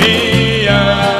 Mia.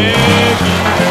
Make.